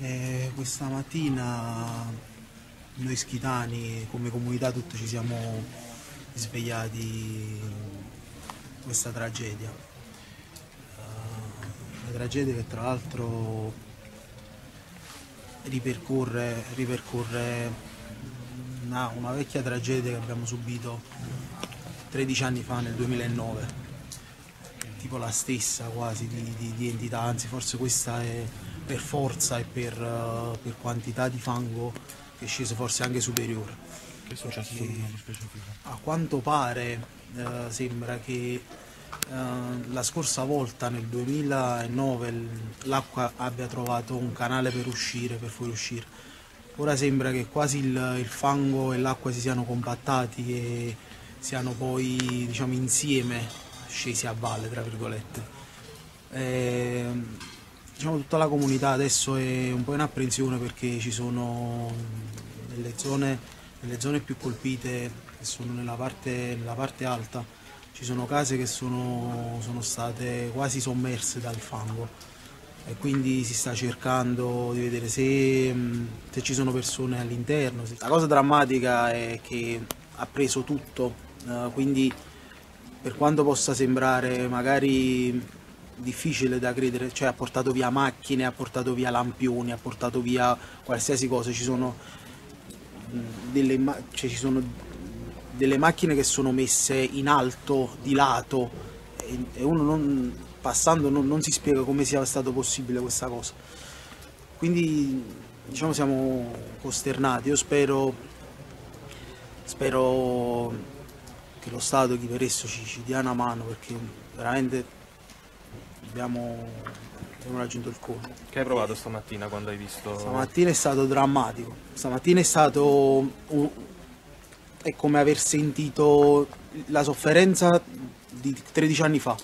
Eh, questa mattina noi schitani come comunità tutti ci siamo svegliati questa tragedia. Una tragedia che tra l'altro ripercorre, ripercorre una, una vecchia tragedia che abbiamo subito 13 anni fa nel 2009 tipo la stessa quasi di, di, di entità, anzi forse questa è per forza e per, uh, per, quantità di fango che è sceso forse anche superiore. Che è successo specifico? A quanto pare uh, sembra che uh, la scorsa volta nel 2009 l'acqua abbia trovato un canale per uscire, per fuoriuscire. Ora sembra che quasi il, il fango e l'acqua si siano compattati e siano poi diciamo, insieme scesi a valle, tra virgolette. E, ehm, diciamo tutta la comunità adesso è un po' in apprensione perché ci sono nelle zone, nelle zone più colpite, che sono nella parte, nella parte alta, ci sono case che sono, sono state quasi sommerse dal fango e quindi si sta cercando di vedere se, se ci sono persone all'interno. La cosa drammatica è che ha preso tutto, uh, quindi per quanto possa sembrare magari difficile da credere, cioè ha portato via macchine, ha portato via lampioni, ha portato via qualsiasi cosa, ci sono delle, cioè ci sono delle macchine che sono messe in alto, di lato e, uno non, passando non, non si spiega come sia stato possibile questa cosa. Quindi diciamo siamo costernati, io spero, spero che lo Stato chi per esso ci, ci dia una mano perché veramente abbiamo, abbiamo raggiunto il colmo. Che hai provato stamattina quando hai visto? Stamattina è stato drammatico, stamattina è stato è come aver sentito la sofferenza di 13 anni fa